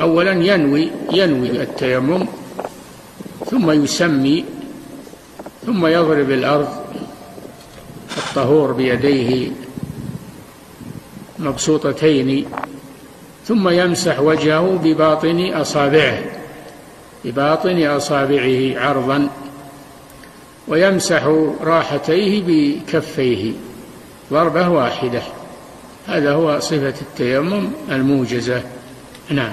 أولا ينوي ينوي التيمم ثم يسمي ثم يضرب الأرض الطهور بيديه مبسوطتين ثم يمسح وجهه بباطن أصابعه بباطن أصابعه عرضا ويمسح راحتيه بكفيه ضربة واحدة. هذا هو صفة التيمم الموجزة. نعم.